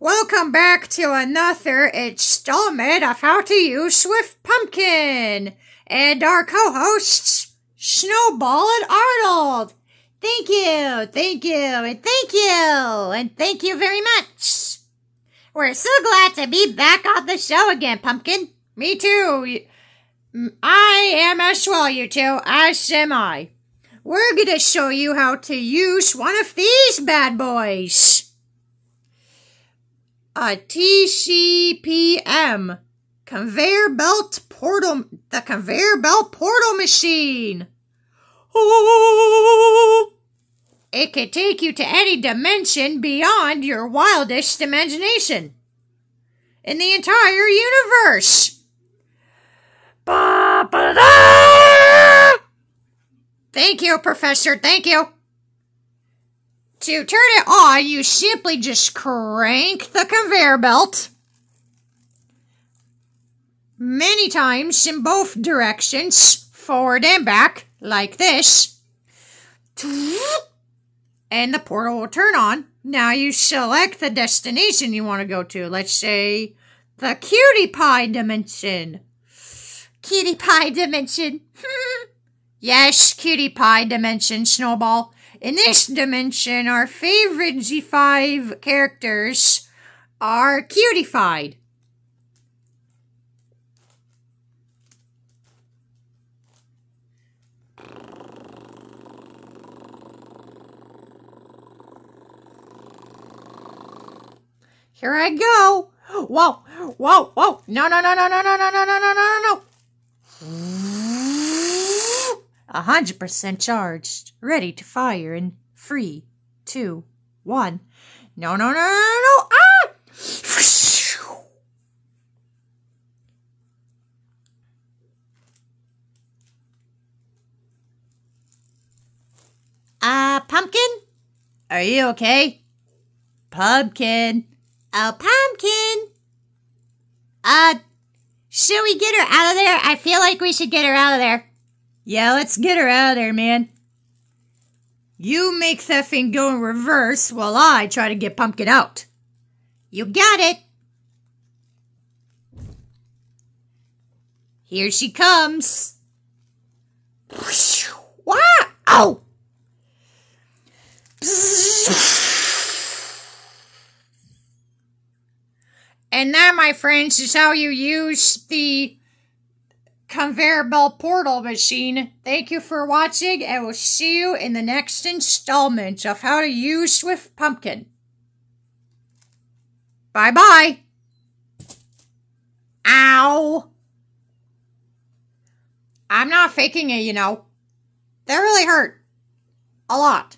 Welcome back to another installment of How to Use Swift Pumpkin and our co-hosts, Snowball and Arnold. Thank you, thank you, and thank you, and thank you very much. We're so glad to be back on the show again, Pumpkin. Me too. I am as well, you two, as am I. We're gonna show you how to use one of these bad boys. A TCPM. Conveyor belt portal, the conveyor belt portal machine. Oh! It can take you to any dimension beyond your wildest imagination. In the entire universe. Thank you, Professor. Thank you. To turn it on, you simply just crank the conveyor belt many times in both directions, forward and back, like this. And the portal will turn on. Now you select the destination you want to go to. Let's say the cutie pie dimension. Cutie pie dimension. Yes, cutie pie dimension, Snowball. In this dimension, our favorite G5 characters are cutified. Here I go. Whoa, whoa, whoa. No, no, no, no, no, no, no, no, no, no, no, no. A hundred percent charged, ready to fire in three, two, one. No, no, no, no, no, ah! Uh, Pumpkin? Are you okay? Pumpkin. Oh, Pumpkin. Uh, should we get her out of there? I feel like we should get her out of there. Yeah, let's get her out of there, man. You make that thing go in reverse while I try to get Pumpkin out. You got it. Here she comes. Wow! And that, my friends, is how you use the conveyor belt portal machine. Thank you for watching, and we'll see you in the next installment of how to use Swift Pumpkin. Bye bye. Ow. I'm not faking it, you know. That really hurt. A lot.